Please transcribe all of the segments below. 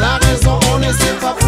Sa raison, on ne sait pas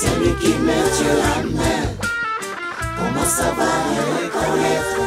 celui qui me tue la main. Comment ça va reconnaître